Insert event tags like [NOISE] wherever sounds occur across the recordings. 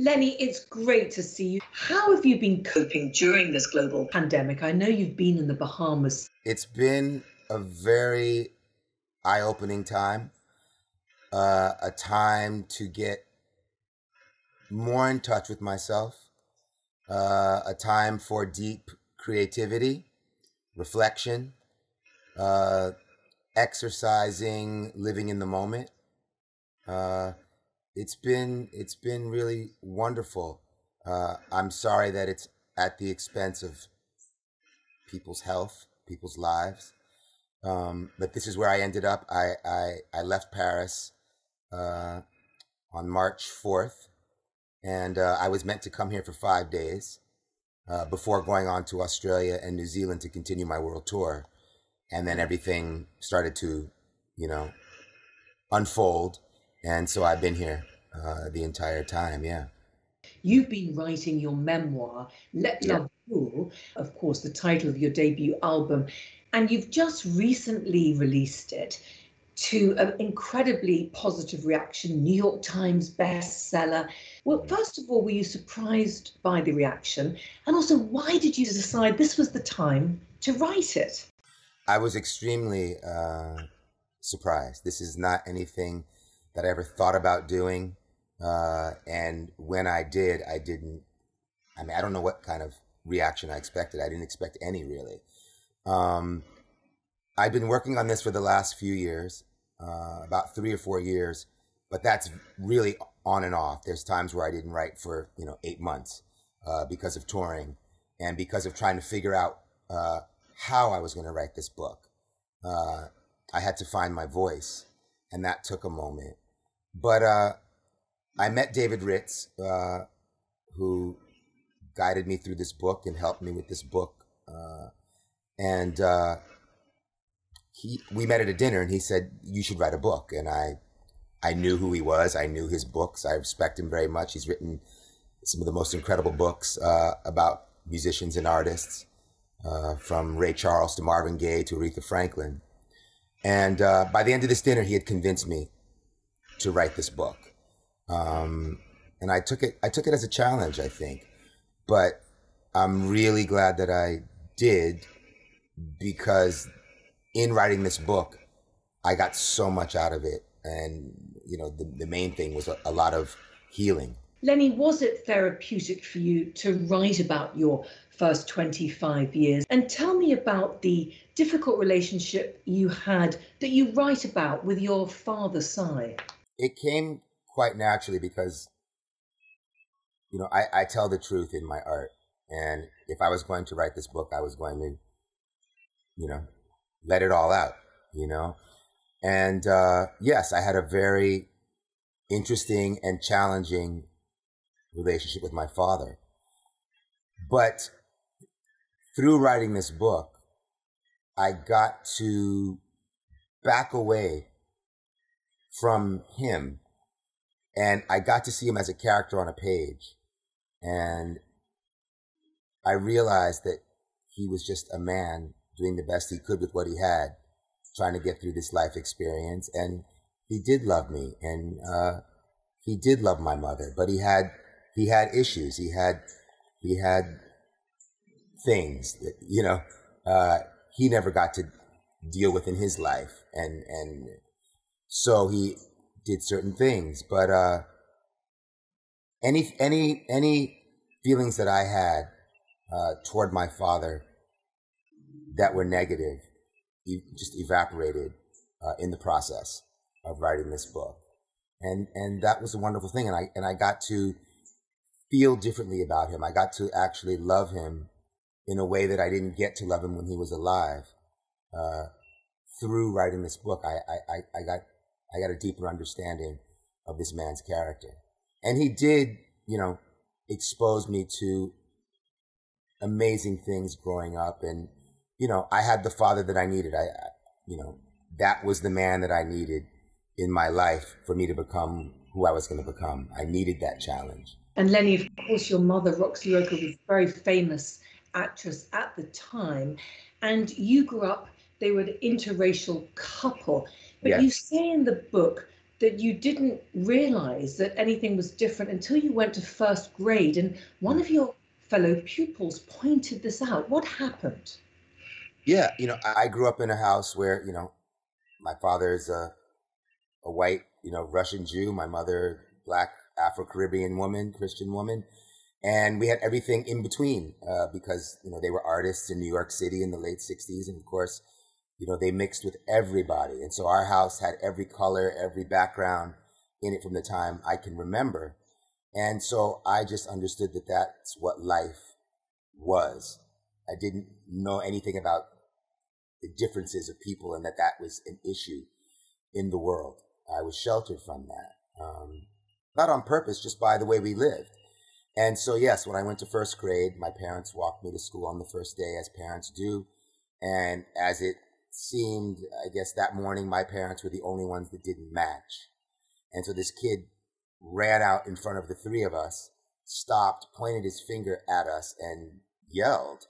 Lenny, it's great to see you. How have you been coping during this global pandemic? I know you've been in the Bahamas. It's been a very eye opening time, uh, a time to get more in touch with myself, uh, a time for deep creativity, reflection, uh, exercising, living in the moment. It's been it's been really wonderful. Uh, I'm sorry that it's at the expense of people's health, people's lives. Um, but this is where I ended up. I I, I left Paris uh, on March 4th, and uh, I was meant to come here for five days uh, before going on to Australia and New Zealand to continue my world tour. And then everything started to, you know, unfold. And so I've been here uh, the entire time. Yeah. You've been writing your memoir, Let. Love Rule, of course, the title of your debut album, and you've just recently released it to an incredibly positive reaction, New York Times bestseller. Well, first of all, were you surprised by the reaction? And also, why did you decide this was the time to write it? I was extremely uh, surprised. This is not anything that I ever thought about doing. Uh, and when I did, I didn't, I mean, I don't know what kind of reaction I expected. I didn't expect any really. Um, I've been working on this for the last few years, uh, about three or four years, but that's really on and off. There's times where I didn't write for, you know, eight months, uh, because of touring and because of trying to figure out, uh, how I was going to write this book. Uh, I had to find my voice and that took a moment. But, uh, I met David Ritz, uh, who guided me through this book and helped me with this book. Uh, and uh, he, we met at a dinner, and he said, "You should write a book." And I, I knew who he was. I knew his books. I respect him very much. He's written some of the most incredible books uh, about musicians and artists, uh, from Ray Charles to Marvin Gaye to Aretha Franklin. And by the end of this dinner, he had convinced me to write this book. Um, and I took it, I took it as a challenge, I think, but I'm really glad that I did because in writing this book, I got so much out of it. And, you know, the, the main thing was a, a lot of healing. Lenny, was it therapeutic for you to write about your first 25 years? And tell me about the difficult relationship you had that you write about with your father, Sy. It came quite naturally because, you know, I, I tell the truth in my art. And if I was going to write this book, I was going to, you know, let it all out, you know? And, uh, yes, I had a very interesting and challenging relationship with my father. But through writing this book, I got to back away from him and I got to see him as a character on a page. And I realized that he was just a man doing the best he could with what he had, trying to get through this life experience. And he did love me and, uh, he did love my mother, but he had, he had issues. He had, he had things that, you know, uh, he never got to deal with in his life. And, and so he, did certain things, but uh, any any any feelings that I had uh, toward my father that were negative e- just evaporated uh, in the process of writing this book, and and that was a wonderful thing, and I and I got to feel differently about him. I got to actually love him in a way that I didn't get to love him when he was alive. Uh, through writing this book, I, I, I got I got a deeper understanding of this man's character. And he did, you know, expose me to amazing things growing up. And, you know, I had the father that I needed. I, you know, that was the man that I needed in my life for me to become who I was going to become. I needed that challenge. And Lenny, of course, your mother, Roxie Roker, was a very famous actress at the time. And you grew up, they were an interracial couple. But yes. you say in the book that you didn't realize that anything was different until you went to first grade and one of your fellow pupils pointed this out. What happened? Yeah, you know, I grew up in a house where, you know, my father is a, a white, you know, Russian Jew, my mother, black Afro Caribbean woman, Christian woman. And we had everything in between uh, because, you know, they were artists in New York City in the late 60s. And of course, you know, they mixed with everybody. And so our house had every color, every background in it from the time I can remember. And so I just understood that that's what life was. I didn't know anything about the differences of people and that that was an issue in the world. I was sheltered from that. Um, not on purpose, just by the way we lived. And so, yes, when I went to first grade, my parents walked me to school on the first day, as parents do. And as it seemed, I guess that morning, my parents were the only ones that didn't match. And so this kid ran out in front of the three of us, stopped, pointed his finger at us, and yelled,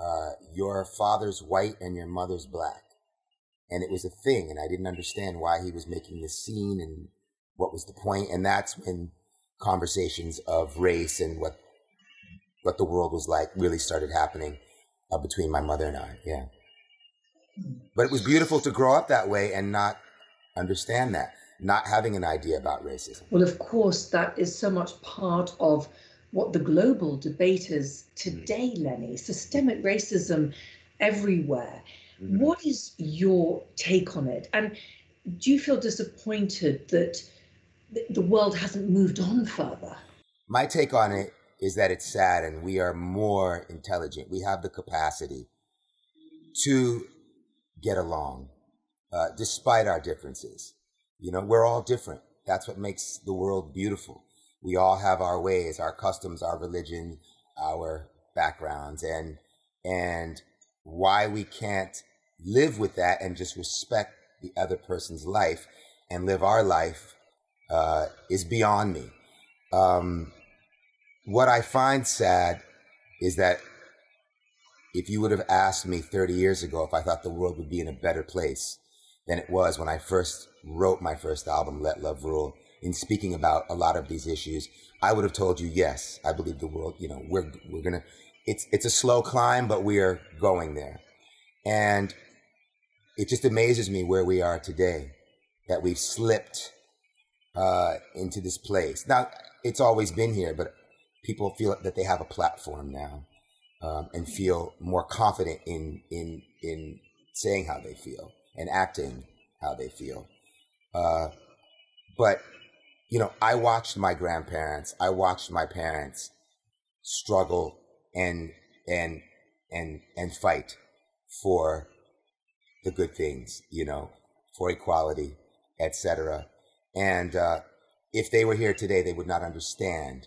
uh, Your father's white and your mother's black. And it was a thing, and I didn't understand why he was making this scene and what was the point. And that's when conversations of race and what what the world was like really started happening uh, between my mother and I. Yeah. But it was beautiful to grow up that way and not understand that, not having an idea about racism. Well, of course, that is so much part of what the global debate is today, mm. Lenny. Systemic racism everywhere. Mm-hmm. What is your take on it? And do you feel disappointed that the world hasn't moved on further? My take on it is that it's sad and we are more intelligent. We have the capacity to get along, uh, despite our differences. You know, we're all different. That's what makes the world beautiful. We all have our ways, our customs, our religion, our backgrounds, and and why we can't live with that and just respect the other person's life and live our life uh, is beyond me. Um, what I find sad is that if you would have asked me 30 years ago if I thought the world would be in a better place than it was when I first wrote my first album, Let Love Rule, in speaking about a lot of these issues, I would have told you, yes, I believe the world, you know, we're, we're gonna, it's, it's a slow climb, but we are going there. And it just amazes me where we are today, that we've slipped, uh, into this place. Now, it's always been here, but people feel that they have a platform now um, and feel more confident in in in saying how they feel and acting how they feel. Uh, but you know, I watched my grandparents, I watched my parents struggle and and and and fight for the good things, you know, for equality, etc. And uh, if they were here today, they would not understand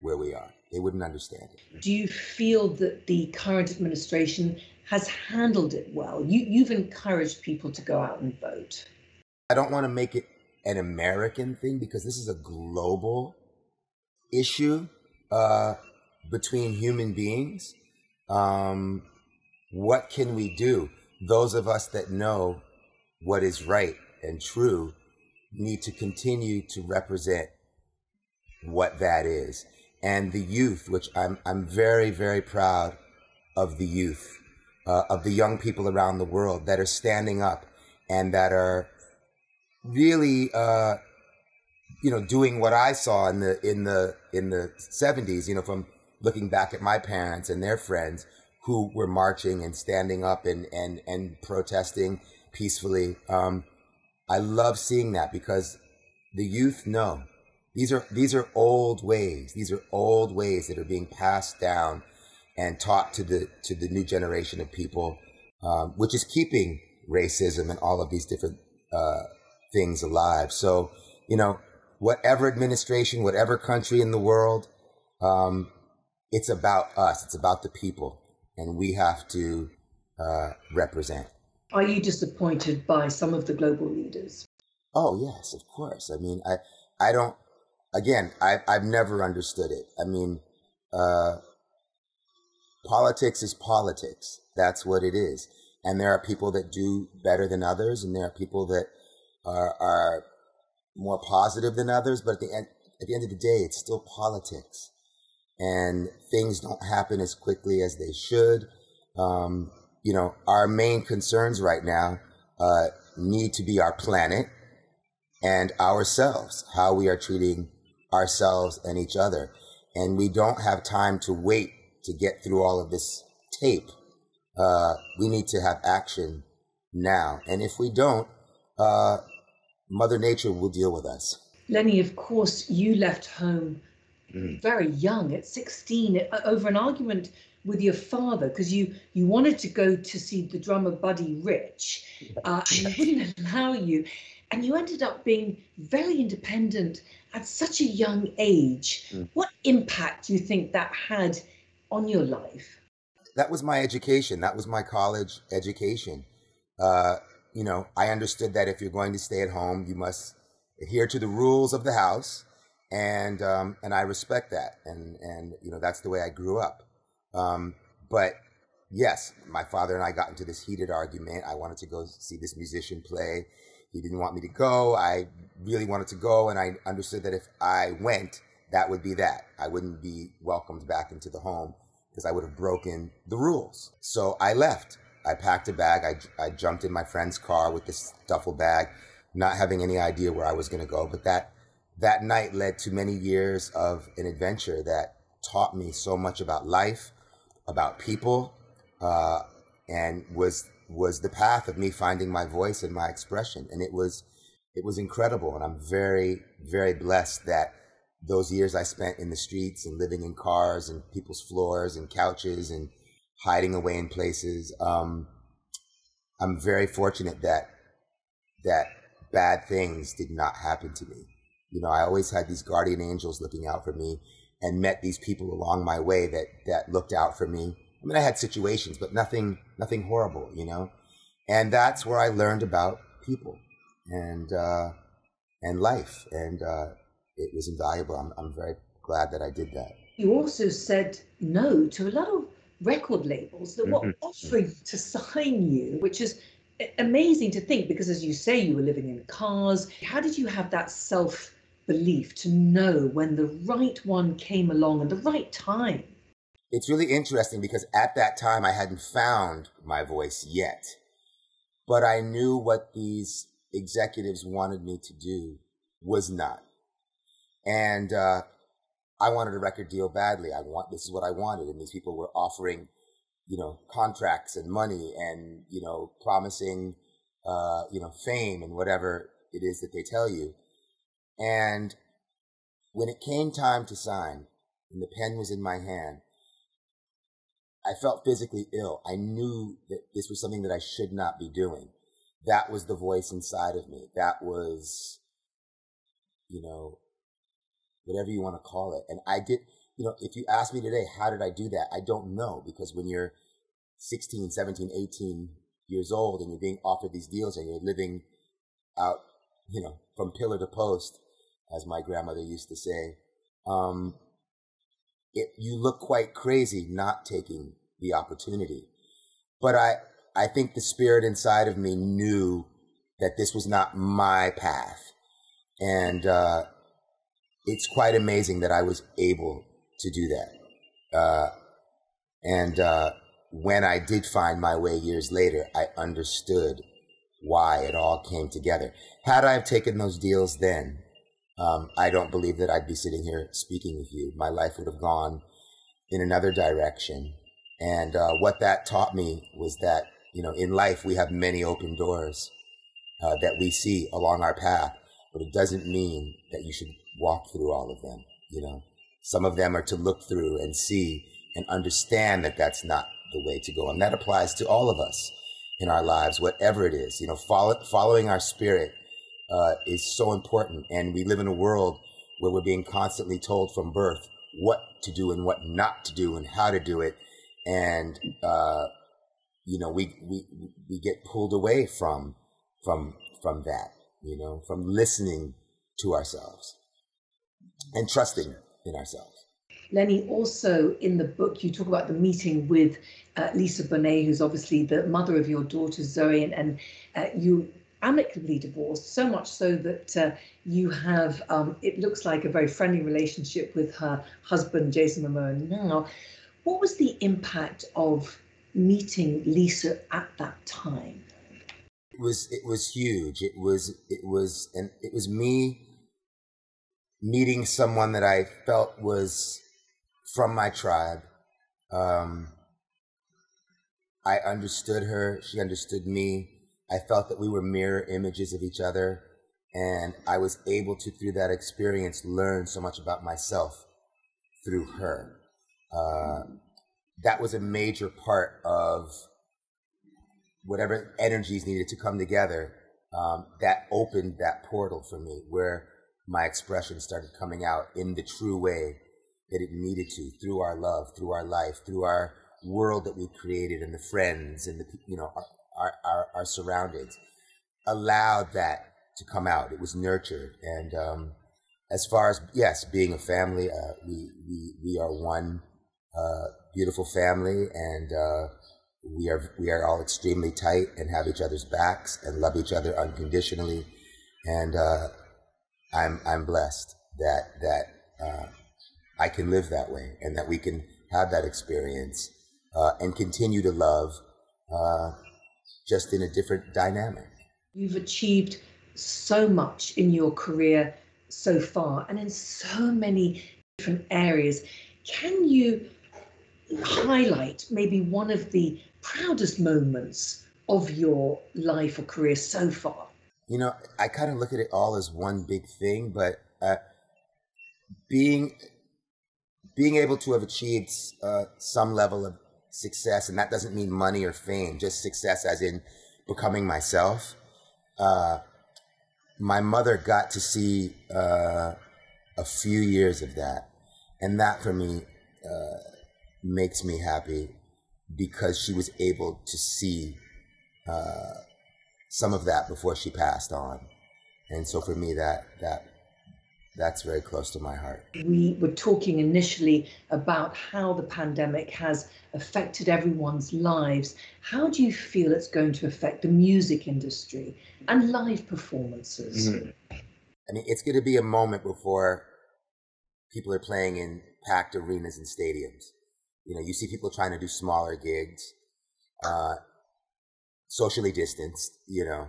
where we are. They wouldn't understand it. Do you feel that the current administration has handled it well? You, you've encouraged people to go out and vote. I don't want to make it an American thing because this is a global issue uh, between human beings. Um, what can we do? Those of us that know what is right and true need to continue to represent what that is and the youth, which I'm, I'm very, very proud of the youth, uh, of the young people around the world that are standing up and that are really, uh, you know, doing what I saw in the, in the, in the seventies, you know, from looking back at my parents and their friends who were marching and standing up and, and, and protesting peacefully. Um, I love seeing that because the youth know these are these are old ways. These are old ways that are being passed down and taught to the to the new generation of people, um, which is keeping racism and all of these different uh, things alive. So you know, whatever administration, whatever country in the world, um, it's about us. It's about the people, and we have to uh, represent. Are you disappointed by some of the global leaders? Oh yes, of course. I mean, I I don't again, I, I've never understood it. I mean, uh, politics is politics. That's what it is. And there are people that do better than others, and there are people that are, are more positive than others, but at the end, at the end of the day, it's still politics, and things don't happen as quickly as they should. Um, you know, our main concerns right now uh, need to be our planet and ourselves, how we are treating ourselves and each other, and we don't have time to wait to get through all of this tape. Uh, we need to have action now, and if we don't, uh, Mother Nature will deal with us. Lenny, of course, you left home mm. very young, at 16, uh, over an argument with your father because you you wanted to go to see the drummer Buddy Rich, uh, and [LAUGHS] he wouldn't allow you, and you ended up being very independent at such a young age. Mm. What impact do you think that had on your life? That was my education. That was my college education. Uh, you know, I understood that if you're going to stay at home, you must adhere to the rules of the house, and um, and I respect that, and and you know that's the way I grew up. Um, but yes, my father and I got into this heated argument. I wanted to go see this musician play. He didn't want me to go. I really wanted to go, and I understood that if I went, that would be that. I wouldn't be welcomed back into the home because I would have broken the rules. So I left. I packed a bag. I, I jumped in my friend's car with this duffel bag, not having any idea where I was going to go. But that, that night led to many years of an adventure that taught me so much about life, about people, uh, and was, was the path of me finding my voice and my expression. And it was, it was incredible. And I'm very, very blessed that those years I spent in the streets and living in cars and people's floors and couches and hiding away in places. Um, I'm very fortunate that that bad things did not happen to me. You know, I always had these guardian angels looking out for me and met these people along my way that that looked out for me. I mean, I had situations, but nothing nothing horrible, you know. And that's where I learned about people and uh, and life, and uh, it was invaluable. I'm I'm very glad that I did that. You also said no to a lot of record labels that were mm-hmm. offering to sign you, which is amazing to think because, as you say, you were living in cars. How did you have that self belief to know when the right one came along and the right time? It's really interesting because at that time I hadn't found my voice yet, but I knew what these executives wanted me to do was not. And uh, I wanted a record deal badly. I want this is what I wanted, and these people were offering, you know, contracts and money and you know promising, uh, you know, fame and whatever it is that they tell you. And when it came time to sign, and the pen was in my hand, I felt physically ill. I knew that this was something that I should not be doing. That was the voice inside of me. That was, you know, whatever you want to call it. And I did, you know, if you ask me today, how did I do that? I don't know because when you're 16, 17, 18 years old and you're being offered these deals and you're living out, you know, from pillar to post, as my grandmother used to say, um, it, you look quite crazy not taking the opportunity. But I, I think the spirit inside of me knew that this was not my path. And, uh, it's quite amazing that I was able to do that. Uh, and uh, when I did find my way years later, I understood why it all came together. Had I have taken those deals then, um, I don't believe that I'd be sitting here speaking with you. My life would have gone in another direction. And uh, what that taught me was that, you know, in life we have many open doors uh, that we see along our path, but it doesn't mean that you should walk through all of them. You know, some of them are to look through and see and understand that that's not the way to go. And that applies to all of us in our lives, whatever it is. You know, follow, following our spirit uh, is so important. And we live in a world where we're being constantly told from birth what to do and what not to do and how to do it. And, uh, you know, we, we, we get pulled away from, from, from that, you know, from listening to ourselves and trusting in ourselves. Lenny, also in the book, you talk about the meeting with uh, Lisa Bonet, who's obviously the mother of your daughter Zoe, and, and uh, you amicably divorced, so much so that uh, you have, um, it looks like a very friendly relationship with her husband, Jason Momoa now. What was the impact of meeting Lisa at that time? It was it was huge. It was it was and it was me meeting someone that I felt was from my tribe. Um, I understood her. She understood me. I felt that we were mirror images of each other. And I was able to, through that experience, learn so much about myself through her. Uh, that was a major part of whatever energies needed to come together. Um, that opened that portal for me where my expression started coming out in the true way that it needed to through our love, through our life, through our world that we created and the friends and the, you know, our, our, our surroundings allowed that to come out. It was nurtured. And um, as far as, yes, being a family, uh, we, we, we are one uh, beautiful family and uh, we, are, we are all extremely tight and have each other's backs and love each other unconditionally. And uh, I'm, I'm blessed that, that uh, I can live that way and that we can have that experience uh, and continue to love just in a different dynamic. You've achieved so much in your career so far and in so many different areas. Can you highlight maybe one of the proudest moments of your life or career so far? You know, I kind of look at it all as one big thing, but uh, being being able to have achieved uh, some level of success, and that doesn't mean money or fame, just success as in becoming myself. Uh, my mother got to see uh, a few years of that, and that for me uh, makes me happy because she was able to see uh, some of that before she passed on, and so for me that that that's very close to my heart. We were talking initially about how the pandemic has affected everyone's lives. How do you feel it's going to affect the music industry and live performances? Mm-hmm. I mean, it's going to be a moment before people are playing in packed arenas and stadiums. You know, you see people trying to do smaller gigs, uh, socially distanced, you know,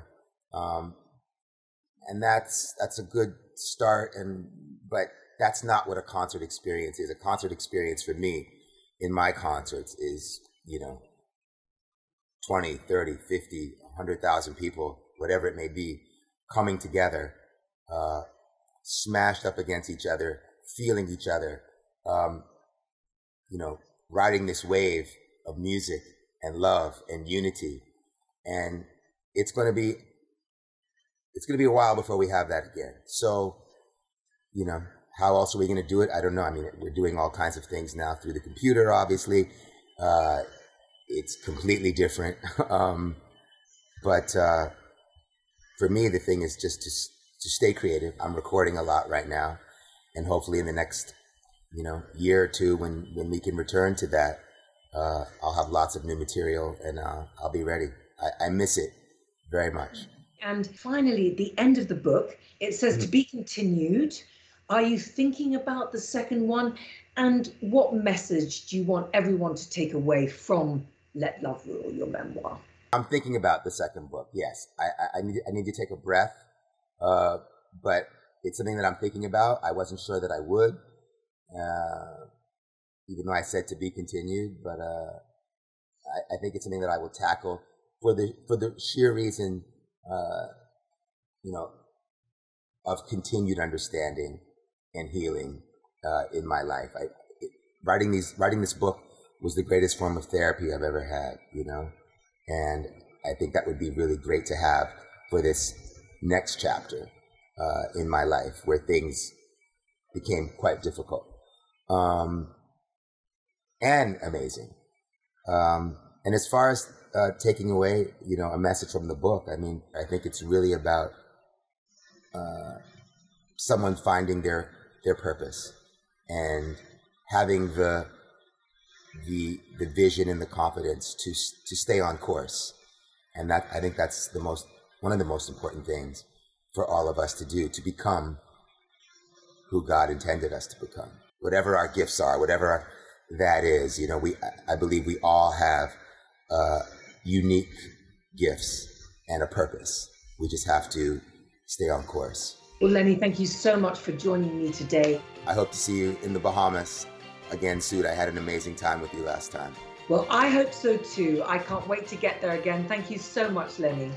um, and that's, that's a good start and but that's not what a concert experience is. A concert experience for me in my concerts is, you know, 20, 30, 50, 100,000 people, whatever it may be, coming together, uh, smashed up against each other, feeling each other, um, you know, riding this wave of music and love and unity. And it's going to be it's going to be a while before we have that again. So, you know, how else are we going to do it? I don't know. I mean, we're doing all kinds of things now through the computer, obviously. Uh, it's completely different. [LAUGHS] um, but uh, for me, the thing is just to, to stay creative. I'm recording a lot right now. And hopefully in the next, you know, year or two, when, when we can return to that, uh, I'll have lots of new material and uh, I'll be ready. I, I miss it very much. And finally, at the end of the book, it says mm-hmm. to be continued. Are you thinking about the second one? And what message do you want everyone to take away from Let Love Rule, your memoir? I'm thinking about the second book. Yes, I, I, I need I need to take a breath, uh, but it's something that I'm thinking about. I wasn't sure that I would, uh, even though I said to be continued. But uh, I, I think it's something that I will tackle for the for the sheer reason uh, you know, of continued understanding and healing uh, in my life. I, it, writing these, writing this book was the greatest form of therapy I've ever had. You know, and I think that would be really great to have for this next chapter uh, in my life where things became quite difficult um, and amazing. Um, and as far as uh, taking away, you know, a message from the book. I mean, I think it's really about uh, someone finding their their purpose and having the the the vision and the confidence to to stay on course. And that I think that's the most one of the most important things for all of us to do to become who God intended us to become. Whatever our gifts are, whatever that is, you know, we I believe we all have uh, unique gifts and a purpose. We just have to stay on course. Well, Lenny, thank you so much for joining me today. I hope to see you in the Bahamas again soon. I had an amazing time with you last time. Well, I hope so too. I can't wait to get there again. Thank you so much, Lenny.